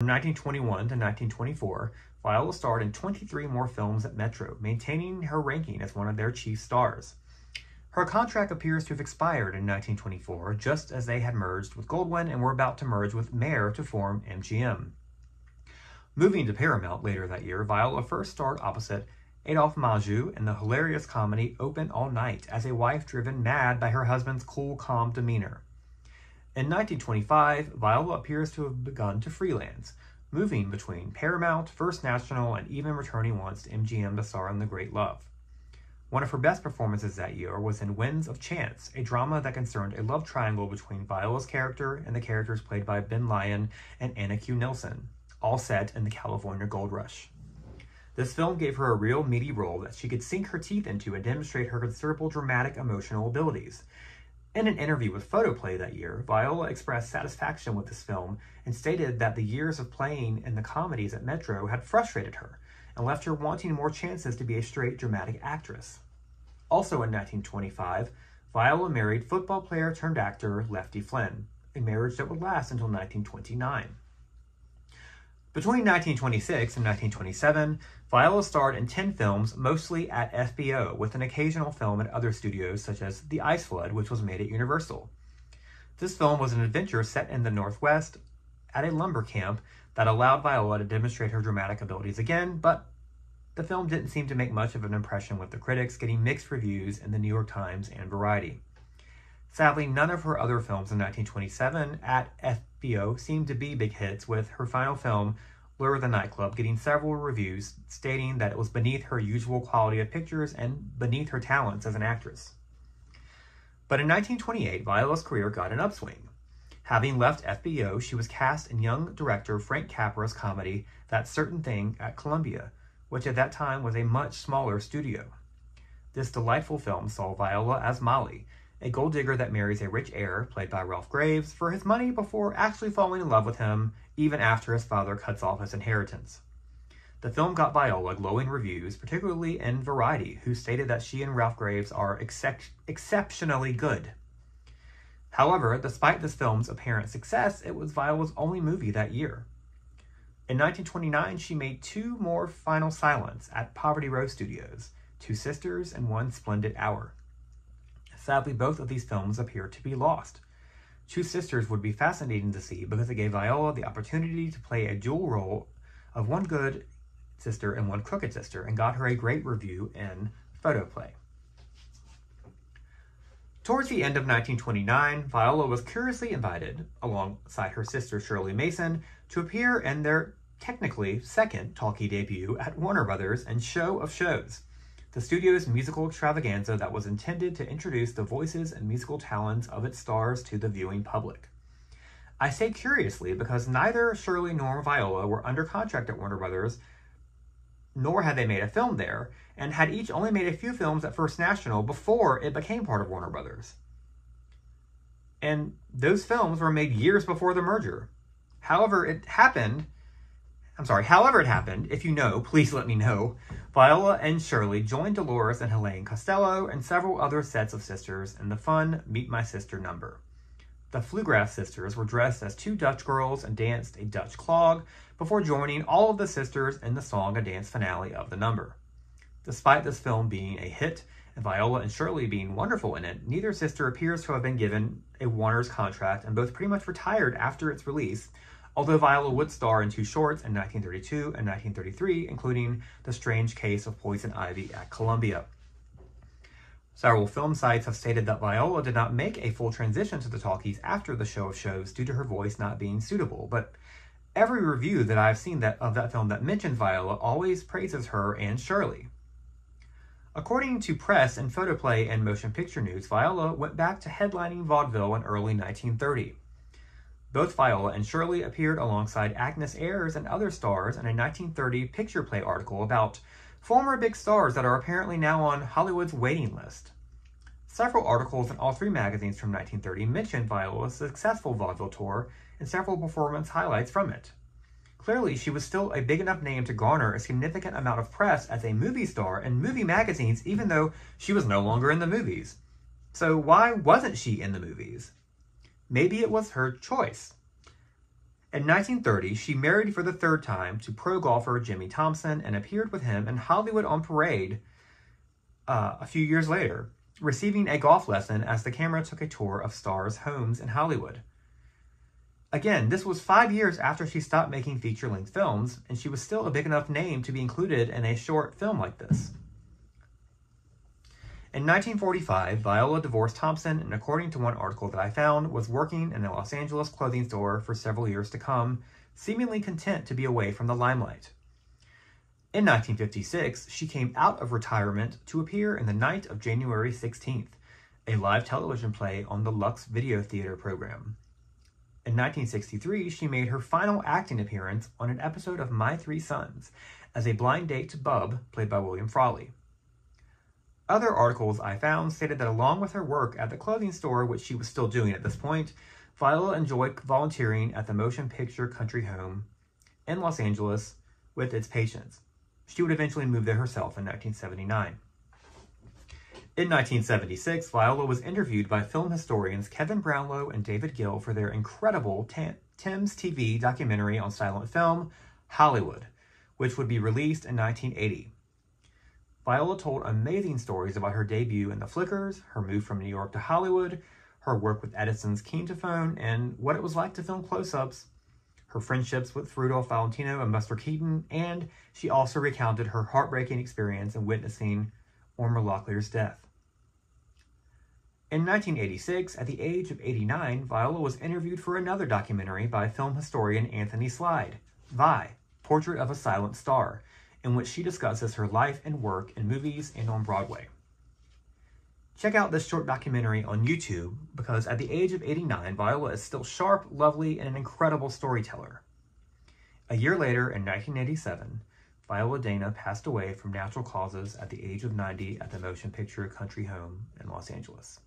From 1921 to 1924, Viola starred in 23 more films at Metro, maintaining her ranking as one of their chief stars. Her contract appears to have expired in 1924, just as they had merged with Goldwyn and were about to merge with Mayer to form MGM. Moving to Paramount later that year, Viola first starred opposite Adolphe Menjou in the hilarious comedy Open All Night as a wife driven mad by her husband's cool, calm demeanor. In 1925, Viola appears to have begun to freelance, moving between Paramount, First National, and even returning once to MGM to star in The Great Love. One of her best performances that year was in Winds of Chance, a drama that concerned a love triangle between Viola's character and the characters played by Ben Lyon and Anna Q. Nilsson, all set in the California Gold Rush. This film gave her a real meaty role that she could sink her teeth into and demonstrate her considerable dramatic emotional abilities. In an interview with Photoplay that year, Viola expressed satisfaction with this film and stated that the years of playing in the comedies at Metro had frustrated her and left her wanting more chances to be a straight dramatic actress. Also in 1925, Viola married football player turned actor Lefty Flynn, a marriage that would last until 1929. Between 1926 and 1927, Viola starred in 10 films, mostly at FBO, with an occasional film at other studios such as The Ice Flood, which was made at Universal. This film was an adventure set in the Northwest at a lumber camp that allowed Viola to demonstrate her dramatic abilities again, but the film didn't seem to make much of an impression with the critics, getting mixed reviews in the New York Times and Variety. Sadly, none of her other films in 1927 at FBO seemed to be big hits, with her final film, Lure of the Nightclub, getting several reviews stating that it was beneath her usual quality of pictures and beneath her talents as an actress. But in 1928, Viola's career got an upswing. Having left FBO, she was cast in young director Frank Capra's comedy That Certain Thing at Columbia, which at that time was a much smaller studio. This delightful film saw Viola as Molly, a gold digger that marries a rich heir, played by Ralph Graves, for his money before actually falling in love with him, even after his father cuts off his inheritance. The film got Viola glowing reviews, particularly in Variety, who stated that she and Ralph Graves are excep- exceptionally good. However, despite this film's apparent success, it was Viola's only movie that year. In 1929, she made two more final silents at Poverty Row Studios Two Sisters and One Splendid Hour. Sadly, both of these films appear to be lost. Two Sisters would be fascinating to see because it gave Viola the opportunity to play a dual role of one good sister and one crooked sister and got her a great review in Photoplay. Towards the end of 1929, Viola was curiously invited, alongside her sister Shirley Mason, to appear in their technically second talkie debut at Warner Brothers and Show of Shows the studio's musical extravaganza that was intended to introduce the voices and musical talents of its stars to the viewing public. I say curiously because neither Shirley nor Viola were under contract at Warner Brothers, nor had they made a film there, and had each only made a few films at First National before it became part of Warner Brothers. And those films were made years before the merger. However, it happened I'm sorry, however it happened, if you know, please let me know. Viola and Shirley joined Dolores and Helene Costello and several other sets of sisters in the fun Meet My Sister number. The Flugrath sisters were dressed as two Dutch girls and danced a Dutch clog before joining all of the sisters in the song and dance finale of the number. Despite this film being a hit and Viola and Shirley being wonderful in it, neither sister appears to have been given a Warner's contract and both pretty much retired after its release, although Viola would star in two shorts in 1932 and 1933, including The Strange Case of Poison Ivy at Columbia. Several film sites have stated that Viola did not make a full transition to the talkies after the show of shows due to her voice not being suitable, but every review that I've seen that of that film that mentions Viola always praises her and Shirley. According to press and photoplay and motion picture news, Viola went back to headlining vaudeville in early 1930. Both Viola and Shirley appeared alongside Agnes Ayres and other stars in a 1930 picture play article about former big stars that are apparently now on Hollywood's waiting list. Several articles in all three magazines from 1930 mentioned Viola's successful vaudeville tour and several performance highlights from it. Clearly, she was still a big enough name to garner a significant amount of press as a movie star in movie magazines, even though she was no longer in the movies. So, why wasn't she in the movies? Maybe it was her choice. In 1930, she married for the third time to pro golfer Jimmy Thompson and appeared with him in Hollywood on Parade uh, a few years later, receiving a golf lesson as the camera took a tour of stars' homes in Hollywood. Again, this was five years after she stopped making feature length films, and she was still a big enough name to be included in a short film like this. In 1945, Viola divorced Thompson and, according to one article that I found, was working in a Los Angeles clothing store for several years to come, seemingly content to be away from the limelight. In 1956, she came out of retirement to appear in The Night of January 16th, a live television play on the Lux Video Theater program. In 1963, she made her final acting appearance on an episode of My Three Sons as a blind date to Bub, played by William Frawley. Other articles I found stated that along with her work at the clothing store, which she was still doing at this point, Viola enjoyed volunteering at the Motion Picture Country Home in Los Angeles with its patients. She would eventually move there herself in 1979. In 1976, Viola was interviewed by film historians Kevin Brownlow and David Gill for their incredible Thames TV documentary on silent film, Hollywood, which would be released in 1980. Viola told amazing stories about her debut in the Flickers, her move from New York to Hollywood, her work with Edison's Kinetophone, and what it was like to film close-ups, her friendships with Rudolph Valentino and Buster Keaton, and she also recounted her heartbreaking experience in witnessing Ormer Locklear's death. In 1986, at the age of 89, Viola was interviewed for another documentary by film historian Anthony Slide, Vi, Portrait of a Silent Star, in which she discusses her life and work in movies and on Broadway. Check out this short documentary on YouTube because at the age of 89, Viola is still sharp, lovely, and an incredible storyteller. A year later, in 1987, Viola Dana passed away from natural causes at the age of 90 at the Motion Picture Country Home in Los Angeles.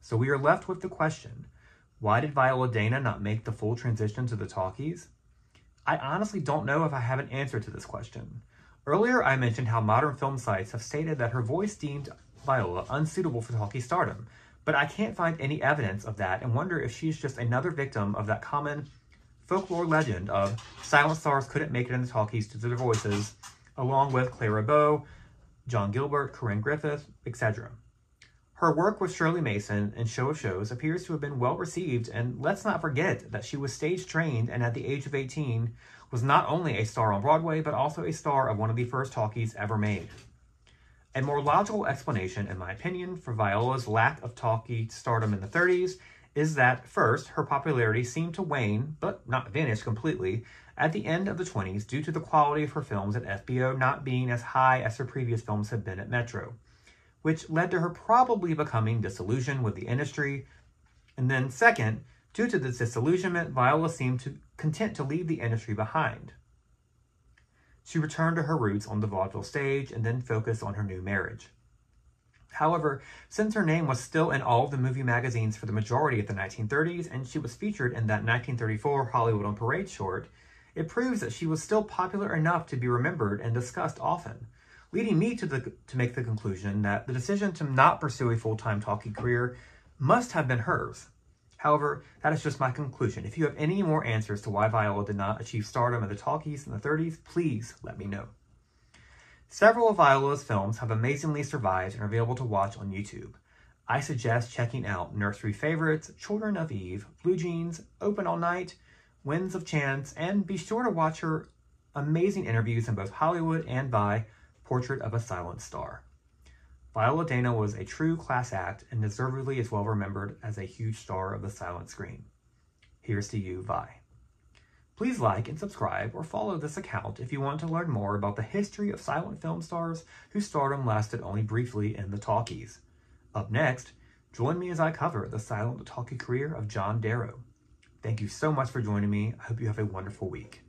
So we are left with the question, why did Viola Dana not make the full transition to the talkies? I honestly don't know if I have an answer to this question. Earlier, I mentioned how modern film sites have stated that her voice deemed Viola unsuitable for talkie stardom, but I can't find any evidence of that and wonder if she's just another victim of that common folklore legend of silent stars couldn't make it in the talkies due to their voices, along with Clara Bow, John Gilbert, Corinne Griffith, etc. Her work with Shirley Mason in Show of Shows appears to have been well received, and let's not forget that she was stage trained and at the age of 18 was not only a star on Broadway, but also a star of one of the first talkies ever made. A more logical explanation, in my opinion, for Viola's lack of talkie stardom in the 30s is that, first, her popularity seemed to wane, but not vanish completely, at the end of the 20s due to the quality of her films at FBO not being as high as her previous films had been at Metro which led to her probably becoming disillusioned with the industry. And then, second, due to this disillusionment, Viola seemed to content to leave the industry behind. She returned to her roots on the vaudeville stage and then focused on her new marriage. However, since her name was still in all of the movie magazines for the majority of the 1930s and she was featured in that 1934 Hollywood on Parade short, it proves that she was still popular enough to be remembered and discussed often leading me to, the, to make the conclusion that the decision to not pursue a full-time talkie career must have been hers. However, that is just my conclusion. If you have any more answers to why Viola did not achieve stardom in the talkies in the 30s, please let me know. Several of Viola's films have amazingly survived and are available to watch on YouTube. I suggest checking out Nursery Favorites, Children of Eve, Blue Jeans, Open All Night, Winds of Chance, and be sure to watch her amazing interviews in both Hollywood and Vi Portrait of a Silent Star. Viola Dana was a true class act and deservedly is well remembered as a huge star of the silent screen. Here's to you, Vi. Please like and subscribe or follow this account if you want to learn more about the history of silent film stars whose stardom lasted only briefly in the talkies. Up next, join me as I cover the silent talkie career of John Darrow. Thank you so much for joining me. I hope you have a wonderful week.